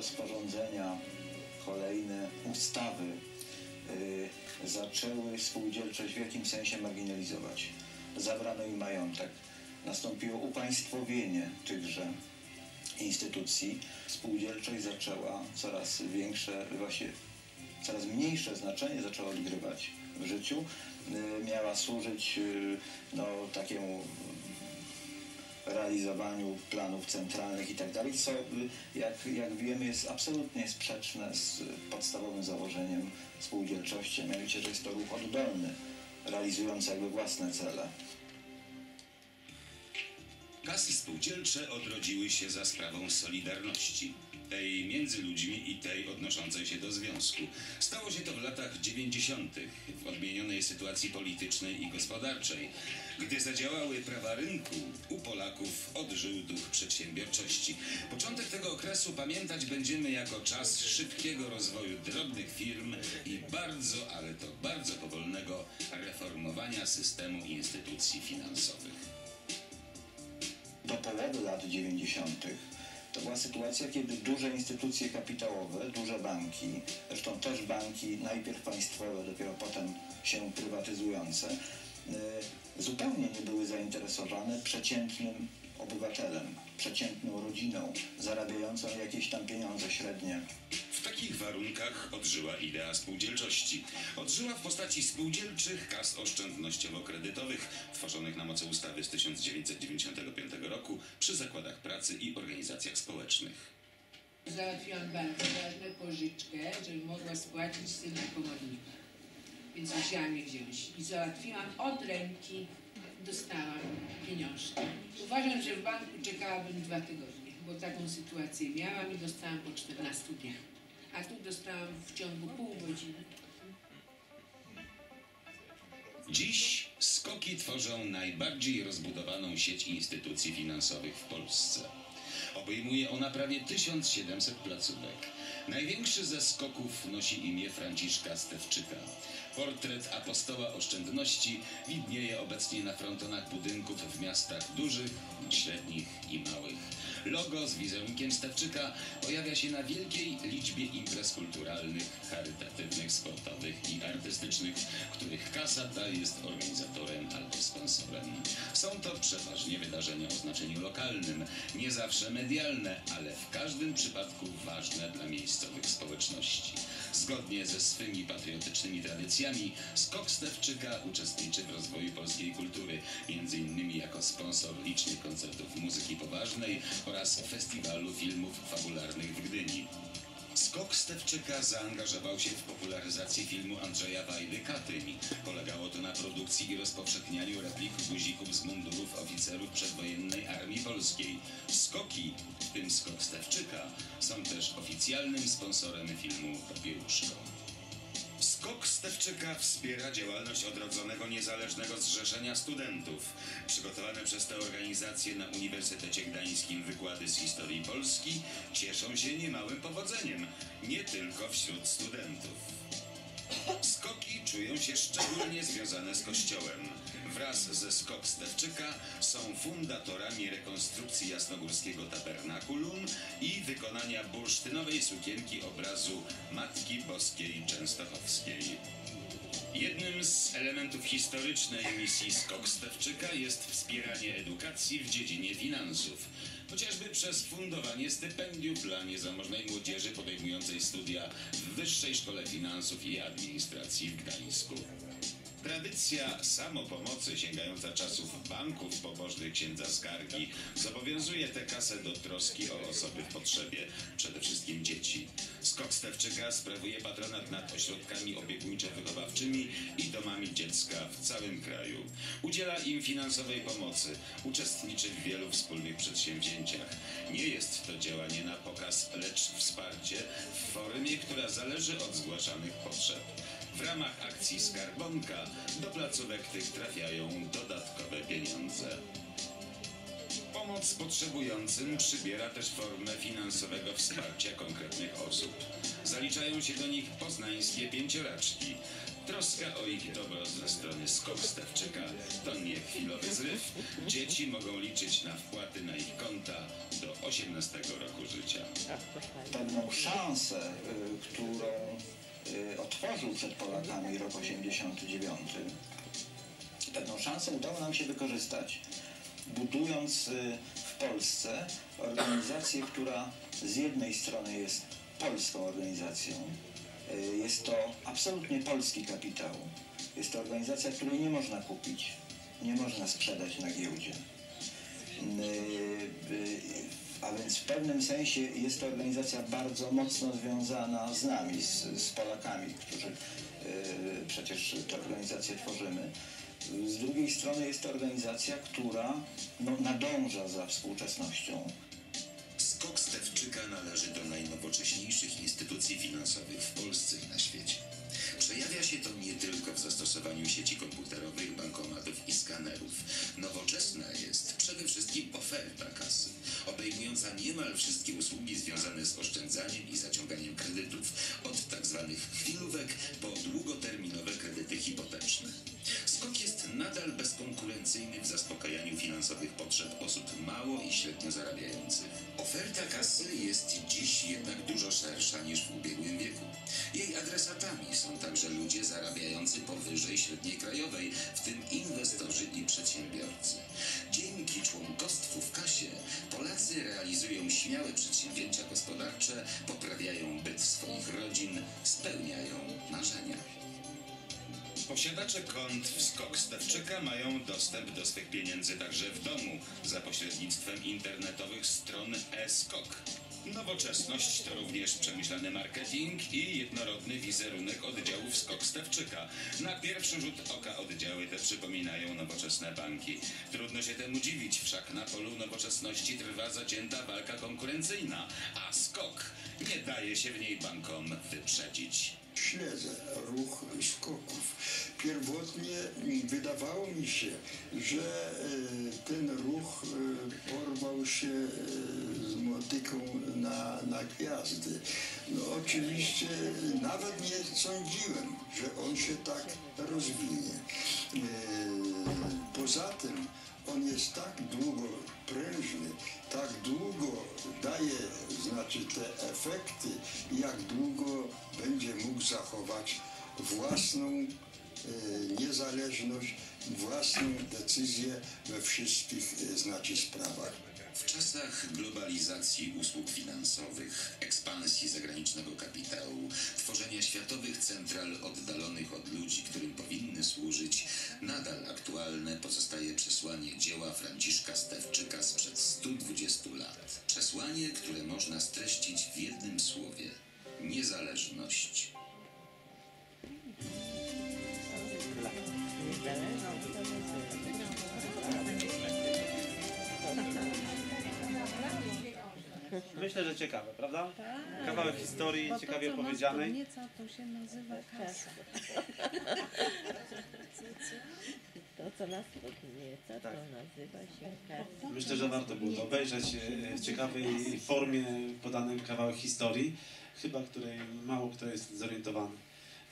rozporządzenia, kolejne ustawy y, zaczęły spółdzielczość w jakimś sensie marginalizować. Zabrano im majątek. Nastąpiło upaństwowienie tychże instytucji. Spółdzielczość zaczęła coraz większe, właśnie coraz mniejsze znaczenie zaczęła odgrywać w życiu. Y, Miała służyć y, no, takiemu realizowaniu planów centralnych i tak dalej, co jak, jak wiemy jest absolutnie sprzeczne z podstawowym założeniem spółdzielczości, a mianowicie, że jest to ruch oddolny, realizujący jakby własne cele. Kasy spółdzielcze odrodziły się za sprawą Solidarności, tej między ludźmi i tej odnoszącej się do związku. Stało się to w latach 90. w odmienionej sytuacji politycznej i gospodarczej. Gdy zadziałały prawa rynku, u Polaków odżył duch przedsiębiorczości. Początek tego okresu pamiętać będziemy jako czas szybkiego rozwoju drobnych firm i bardzo, ale to bardzo powolnego reformowania systemu instytucji finansowych. do połowy lat 90. to była sytuacja, kiedy duże instytucje kapitałowe, duże banki, zresztą też banki najpierw państwowe, dopiero potem się prywatyzujące, y, zupełnie nie były zainteresowane przeciętnym obywatelem, przeciętną rodziną, zarabiającą jakieś tam pieniądze średnie. W takich warunkach odżyła idea spółdzielczości. Odżyła w postaci spółdzielczych kas oszczędnościowo-kredytowych tworzonych na mocy ustawy z 1995 roku przy zakładach pracy i organizacjach społecznych. Załatwiłam bardzo ważną pożyczkę, żebym mogła spłacić syna komornika. Więc musiałam je wziąć. I załatwiłam od ręki, dostałam pieniążki. Uważam, że w banku czekałabym dwa tygodnie, bo taką sytuację miałam i dostałam po 14 dniach. A tu dostałam w ciągu pół godziny. Dziś skoki tworzą najbardziej rozbudowaną sieć instytucji finansowych w Polsce. Obejmuje ona prawie 1700 placówek. Największy ze skoków nosi imię Franciszka Stewczyka. Portret apostoła oszczędności widnieje obecnie na frontonach budynków w miastach dużych, średnich i małych. Logo z wizerunkiem Stewczyka pojawia się na wielkiej liczbie imprez kulturalnych, charytatywnych, sportowych i artystycznych, których kasa ta jest organizatorem albo sponsorem. Są to przeważnie wydarzenia o znaczeniu lokalnym, nie zawsze medialne, ale w każdym przypadku ważne dla miejscowych społeczności. Zgodnie ze swymi patriotycznymi tradycjami, Skok Stewczyka uczestniczy w rozwoju polskiej kultury, między innymi jako sponsor licznych koncertów muzyki poważnej oraz festiwalu filmów fabularnych w Gdyni. Skok Stewczyka zaangażował się w popularyzację filmu Andrzeja Wajdy Katyń. Polegało to na produkcji i rozpowszechnianiu replik guzików z mundurów oficerów przedwojennej Armii Polskiej. Skoki, w tym Skok Stewczyka, są też oficjalnym sponsorem filmu Papieruszko. Skok Stewczyka wspiera działalność odrodzonego niezależnego zrzeszenia studentów. Przygotowane przez tę organizację na Uniwersytecie Gdańskim wykłady z historii Polski cieszą się niemałym powodzeniem, nie tylko wśród studentów. Skoki czują się szczególnie związane z Kościołem. Wraz ze Skok Stewczyka są fundatorami rekonstrukcji jasnogórskiego tabernakulum i wykonania bursztynowej sukienki obrazu Matki Boskiej Częstochowskiej. Jednym z elementów historycznej misji Skok Stewczyka jest wspieranie edukacji w dziedzinie finansów, chociażby przez fundowanie stypendium dla niezamożnej młodzieży podejmującej studia w Wyższej Szkole Finansów i Administracji w Gdańsku. Tradycja samopomocy sięgająca czasów banków pobożnych księdza Skargi zobowiązuje tę kasę do troski o osoby w potrzebie, przede wszystkim dzieci. Skok Stewczyka sprawuje patronat nad ośrodkami opiekuńczo-wychowawczymi i domami dziecka w całym kraju. Udziela im finansowej pomocy, uczestniczy w wielu wspólnych przedsięwzięciach. Nie jest to działanie na pokaz, lecz wsparcie w formie, która zależy od zgłaszanych potrzeb. W ramach akcji Skarbonka do placówek tych trafiają dodatkowe pieniądze. Pomoc potrzebującym przybiera też formę finansowego wsparcia konkretnych osób. Zaliczają się do nich poznańskie pięcioraczki. Troska o ich dobro ze strony Skok Stawczyka to nie chwilowy zryw. Dzieci mogą liczyć na wpłaty na ich konta do 18 roku życia. pewną szansę, y, którą otworzył przed Polakami rok 89. Pewną szansę udało nam się wykorzystać, budując y, w Polsce organizację, która z jednej strony jest polską organizacją, y, jest to absolutnie polski kapitał, jest to organizacja, której nie można kupić, nie można sprzedać na giełdzie. A więc w pewnym sensie jest to organizacja bardzo mocno związana z nami, z, z Polakami, którzy y, przecież tę organizację tworzymy. Z drugiej strony jest to organizacja, która no, nadąża za współczesnością. Skok Stewczyka należy do najnowocześniejszych instytucji finansowych w Polsce i na świecie. Przejawia się to nie tylko w zastosowaniu sieci komputerowych, bankomatów i skanerów. Nowoczesna jest przede wszystkim oferta kasy, obejmująca niemal wszystkie usługi związane z oszczędzaniem i zaciąganiem kredytów, od tzw. chwilówek po długoterminowe kredyty hipoteczne. Skok jest nadal bezkonkurencyjny w zaspokajaniu finansowych potrzeb osób mało i średnio zarabiających. Oferta kasy jest dziś jednak dużo szersza niż w ubiegłym wieku. Jej adresatami są także ludzie zarabiający powyżej średniej krajowej, w tym inwestorzy i przedsiębiorcy. Dzięki członkostwu w kasie Polacy realizują śmiałe przedsięwzięcia gospodarcze, poprawiają byt swoich rodzin, spełniają marzenia. Posiadacze kont w Skok Stawczyka mają dostęp do swych pieniędzy także w domu za pośrednictwem internetowych stron e-Skok. Nowoczesność to również przemyślany marketing i jednorodny wizerunek oddziałów Skok Stawczyka. Na pierwszy rzut oka oddziały te przypominają nowoczesne banki. Trudno się temu dziwić, wszak na polu nowoczesności trwa zacięta walka konkurencyjna, a Skok nie daje się w niej bankom wyprzedzić. Śledzę ruch skoków. Pierwotnie wydawało mi się, że e, ten ruch e, porwał się e, z motyką na, na gwiazdy. No oczywiście nawet nie sądziłem, że on się tak rozwinie. Poza tym on jest tak długo prężny, tak długo daje znaczy te efekty, jak długo będzie mógł zachować własną e, niezależność, własną decyzję we wszystkich znaczy sprawach. W czasach globalizacji usług finansowych, ekspansji zagranicznego kapitału, tworzenia światowych central oddalonych od ludzi, którym powinny służyć, nadal aktualne pozostaje przesłanie dzieła Franciszka Stewczyka sprzed 120 lat. Przesłanie, które można streścić w jednym słowie: niezależność. Myślę, że ciekawe, prawda? Kawałek historii, ciekawie opowiedzianej. podnieca, to się nazywa kasa. To, co nas podnieca, Tak. to nazywa się kasa. Myślę, że warto było to obejrzeć e, w ciekawej formie podany kawałek historii, chyba której mało kto jest zorientowany.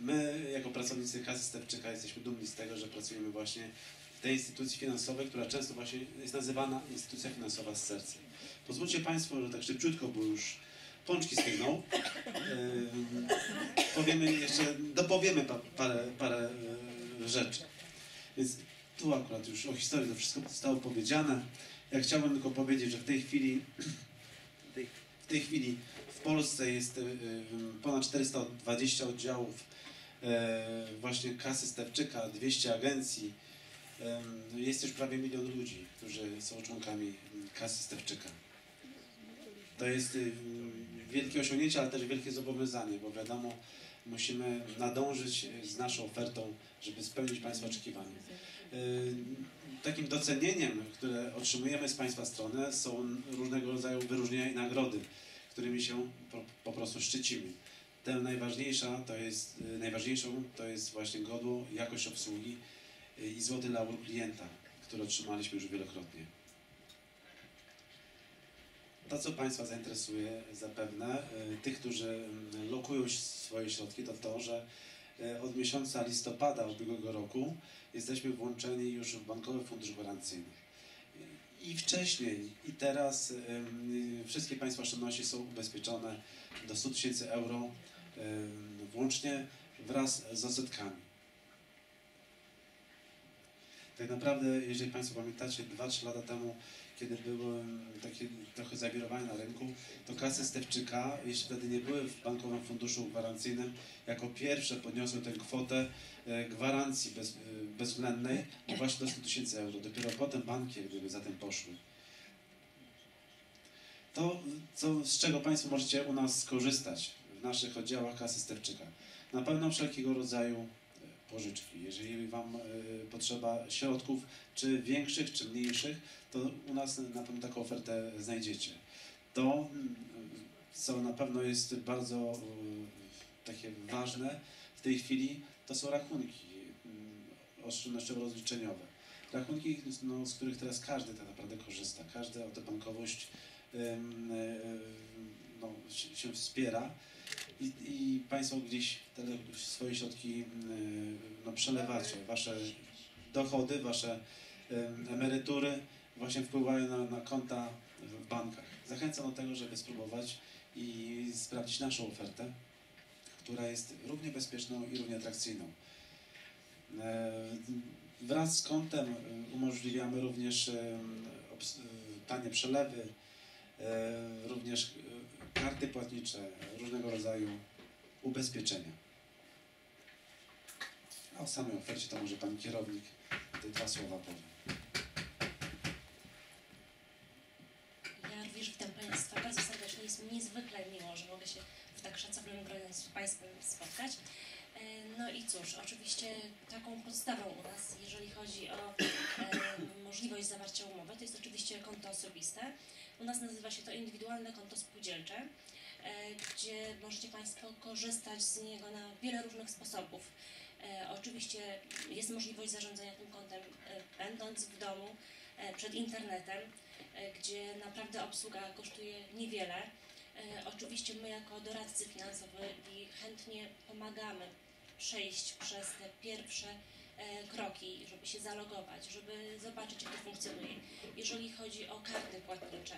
My, jako pracownicy Kasy Stewczyka, jesteśmy dumni z tego, że pracujemy właśnie w tej instytucji finansowej, która często właśnie jest nazywana instytucja finansowa z sercem. Pozwólcie Państwo, że tak szybciutko, bo już pączki stygną, Ym, powiemy jeszcze, dopowiemy pa, parę, parę e, rzeczy. Więc tu akurat już o historii to wszystko zostało powiedziane. Ja chciałbym tylko powiedzieć, że w tej chwili w tej, chwili w Polsce jest y, y, ponad 420 oddziałów właśnie kasy Stewczyka, 200 agencji. Em, Jest już prawie milion ludzi, którzy są członkami kasy Stewczyka. To jest y, wielkie osiągnięcie, ale też wielkie zobowiązanie, bo wiadomo, musimy nadążyć z naszą ofertą, żeby spełnić Państwa oczekiwania. Y, Takim docenieniem, które otrzymujemy z Państwa strony są różnego rodzaju wyróżnienia i nagrody, którymi się po prostu szczycimy. Tę najważniejsza to jest, y, najważniejszą to jest właśnie godło, jakość obsługi y, i złoty laur klienta, który otrzymaliśmy już wielokrotnie. To, co Państwa zainteresuje zapewne, y, tych, którzy mm, lokują swoje środki, to to, że od miesiąca listopada ubiegłego roku jesteśmy włączeni już w Bankowy Fundusz Gwarancyjny. I wcześniej, i teraz wszystkie Państwa oszczędności są ubezpieczone do 100 tysięcy euro, włącznie wraz z odsetkami. Tak naprawdę, jeżeli Państwo pamiętacie, 2-3 lata temu, kiedy było em, takie trochę zawirowanie na rynku, to kasy Stewczyka, jeśli wtedy nie były w Bankowym Funduszu Gwarancyjnym, jako pierwsze podniosły tę kwotę e, gwarancji bez, e, bezwzględnej właśnie do 100 tysięcy euro. Dopiero potem banki gdyby za tym poszły. To, co, z czego Państwo możecie u nas skorzystać w naszych oddziałach kasy Stewczyka? Na pewno wszelkiego rodzaju e, pożyczki. Jeżeli Wam e, potrzeba środków, czy większych, czy mniejszych, to u nas na pewno taką ofertę znajdziecie. To, mm, co na pewno jest bardzo e, takie ważne w tej chwili, to są rachunki mm, oszczędnościowo-rozliczeniowe. Rachunki, no, z których teraz każdy tak naprawdę korzysta. Każdy o tę bankowość no, się wspiera i, i Państwo gdzieś te swoje środki em, no, przelewacie. Wasze dochody, Wasze em, emerytury właśnie wpływają na, na konta w bankach. Zachęcam do tego, żeby spróbować i sprawdzić naszą ofertę, która jest równie bezpieczną i równie atrakcyjną. E, Wraz z kontem e, umożliwiamy również e, e, tanie przelewy, e, również e, karty płatnicze, różnego rodzaju ubezpieczenia. A o samej ofercie to może Pan kierownik te dwa słowa powie. Ja również witam Państwa bardzo serdecznie. Jest mi niezwykle miło, że mogę się w tak szacownym gronie z Państwem spotkać. No i cóż, oczywiście taką podstawą u nas, jeżeli chodzi o e, możliwość zawarcia umowy, to jest oczywiście konto osobiste. U nas nazywa się to indywidualne konto spółdzielcze, e, gdzie możecie Państwo korzystać z niego na wiele różnych sposobów. E, Oczywiście jest możliwość zarządzania tym kontem będąc w domu, przed internetem, gdzie naprawdę obsługa kosztuje niewiele. E, Oczywiście my jako doradcy finansowi chętnie pomagamy przejść przez te pierwsze e, kroki, żeby się zalogować, żeby zobaczyć jak to funkcjonuje. Jeżeli chodzi o karty płatnicze,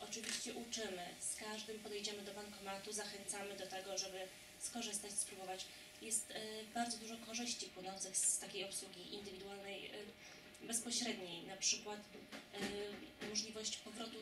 oczywiście uczymy, z każdym podejdziemy do bankomatu, zachęcamy do tego, żeby skorzystać, spróbować. Jest e, bardzo dużo korzyści płynących z takiej obsługi indywidualnej, bezpośredniej, na przykład możliwość powrotu